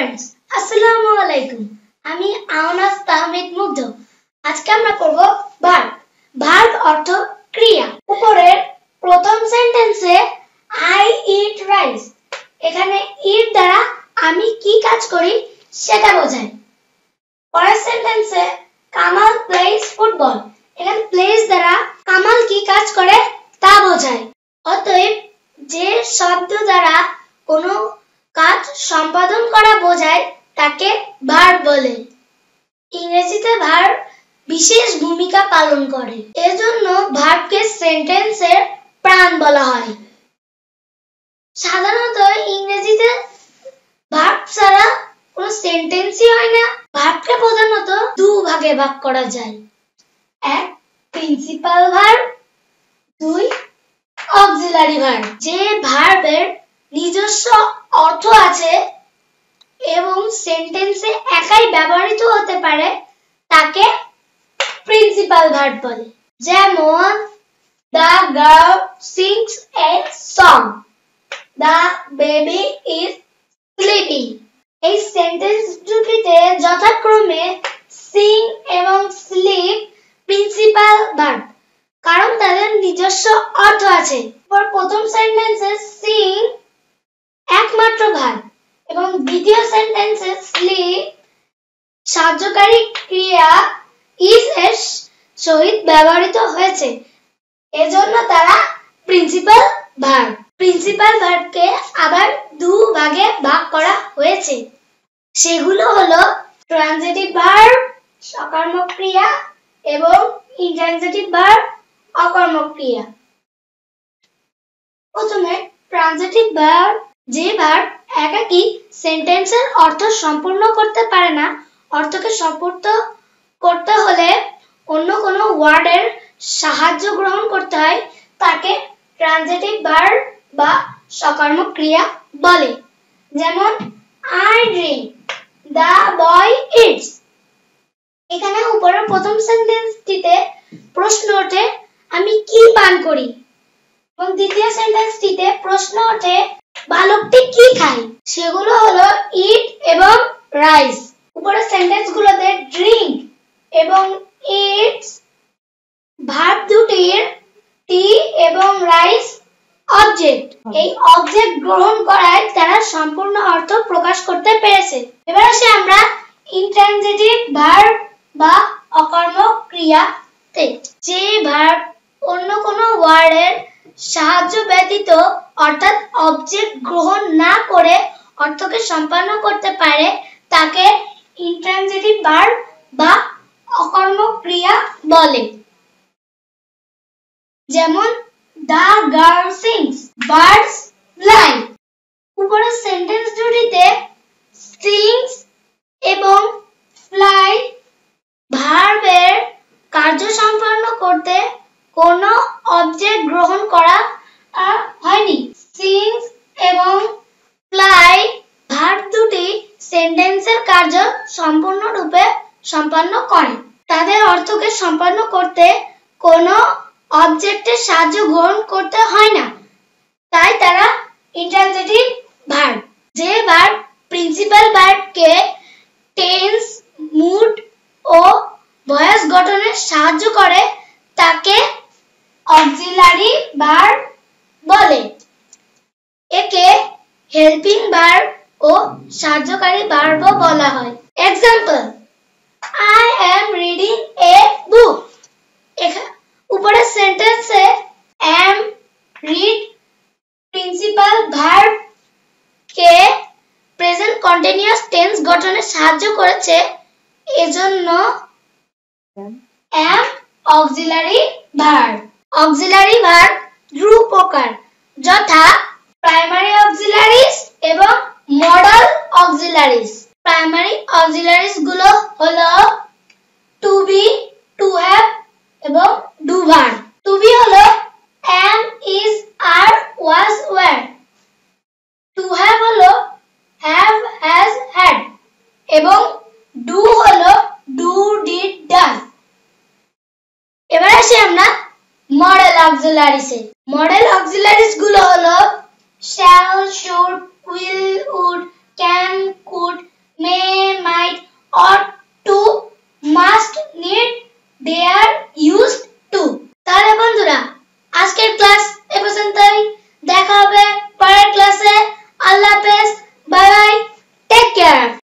Friends আসসালামু আলাইকুম। আমি আওনাস তাহমিদ মুগ্ধ। আজকে আমরা করব ভার্ব। ভার্ব অর্থ ক্রিয়া। উপরের প্রথম সেন্টেন্সে আই ইট রাইস এখানে ইট দ্বারা আমি কি কাজ করি সেটা বোঝায়। পরের সেন্টেন্সে কামাল প্লেস ফুটবল এখানে প্লেস দ্বারা কামাল কি কাজ করে তা বোঝায় অতএব যে শব্দ দ্বারা কোনো কাজ সম্পাদন করা বোঝায় তাকে ভার্ব বলে। ইংরেজিতে ভার্ব বিশেষ ভূমিকা পালন করে। এজন্য ভার্বকে সেন্টেন্সের প্রাণ বলা হয়। সাধারণত ইংরেজিতে ভার্ব ছাড়া কোনো সেন্টেন্সই হয় না। ভার্বকে প্রধানত দু ভাগে ভাগ করা যায়। এক প্রিন্সিপাল ভার্ব দুই অক্সিলারি ভার্ব যে ভার্বের নিজস্ব অর্থ আছে একাই ব্যবহৃত হতে পারে, তাকে প্রিন্সিপাল ভার্ব বলে। যেমন the girl sings a song the baby is sleeping এই সেন্টেন্স দুটিতে যথাক্রমে সিং এবং স্লিপ প্রিন্সিপাল ভার্ব কারণ তাদের নিজস্ব অর্থ আছে। প্রথম সেন্টেন্সে সিং একমাত্র ভার্ব এবং দ্বিতীয় সেন্টেন্সে স্লিপ সাহায্যকারী ক্রিয়া ইজ এর সহিত ব্যবহৃত হয়েছে। এজন্য তারা প্রিন্সিপাল ভার্ব প্রিন্সিপাল ভার্বকে আবার দু ভাগে ভাগ করা হয়েছে। সেগুলো হলো ট্রানজিটিভ ভার্ব সকর্মক ক্রিয়া এবং ইন্ট্রানজিটিভ ভার্ব অকর্মক ক্রিয়া প্রথমে ট্রানজিটিভ ভার্ব যে ভার্ব একাকী সেন্টেন্সের অর্থ সম্পূর্ণ করতে পারে না অর্থকে সম্পূর্ণ করতে হলে অন্য কোনো ওয়ার্ডের সাহায্য গ্রহণ করতে হয়, তাকে ট্রানজিটিভ ভার্ব বা সকর্মক ক্রিয়া বলে। যেমন I drink the boy eats এখানে উপরের প্রথম সেন্টেন্সটিতে প্রশ্ন ওঠে, আমি কি পান করি? এবং দ্বিতীয় সেন্টেন্সটিতে প্রশ্ন ওঠে, বালকটি কি খায়? সেগুলো হলো ইট এবং রাইস উপরের সেন্টেন্স গুলোতে ড্রিঙ্ক এবং ইটস, ভার্ব দুটির টি এবং রাইস অবজেক্ট। এই অবজেক্ট গ্রহণ করায় তারা সম্পূর্ণ অর্থ প্রকাশ করতে পেরেছে। এবার আসে আমরা ইন্ট্রানজিটিভ ভার্ব বা অকর্মক ক্রিয়াতে যে ভার্ব অন্য কোনো ওয়ার্ডের সাহায্য ব্যতীত অর্থাৎ অবজেক্ট গ্রহণ না করে অর্থকে সম্পন্ন করতে পারে, তাকে ইন্ট্রানজিটিভ ভার্ব বা অকর্ম ক্রিয়া বলে। যেমন the girl sings birds fly উপরের সেন্টেন্স দুটিতে সিংস এবং ফ্লাই ভার্বের কার্য সম্পন্ন করতে কোনো অবজেক্ট গ্রহণ করা হয়নি সিংস এবং ফ্লাই ভার্ব দুটি সেন্টেন্সের কার্য সম্পূর্ণরূপে সম্পন্ন করে তাদের অর্থকে সম্পন্ন করতে কোনো অবজেক্টের সাহায্য গ্রহণ করতে হয় না। তাই তারা ইন্টারজেটিভ ভার্ব যে ভার্ব প্রিন্সিপাল ভার্বকে টেন্স মুড ও ভয়েস গঠনে সাহায্য করে, তাকে অক্সিলারি ভার্ব বলে। একে হেল্পিং ভার্ব ও সাহায্যকারী ভার্বও বলা হয়। Example I am reading a book উপরের সেন্টেন্সে এম রিড প্রিন্সিপাল ভার্ব কে প্রেজেন্ট কন্টিনিউয়াস টেন্স গঠনে সাহায্য করেছে, এজন্য am auxiliary verb auxiliary verb দু প্রকার, যথা প্রাইমারি অক্সিলারিজ এবং মডাল অক্সিলারিজ প্রাইমারি অক্সিলারিজগুলো হলো টু বি টু হ্যাভ এবং ডু টু বি হলো am, is, are, was, were. To have হলো have has had. এবং ডু হলো ডু ডিড ডান এবার আসি আমরা মডেল অক্সিলারিজ এ. মডেল অক্সিলারিজগুলো হলো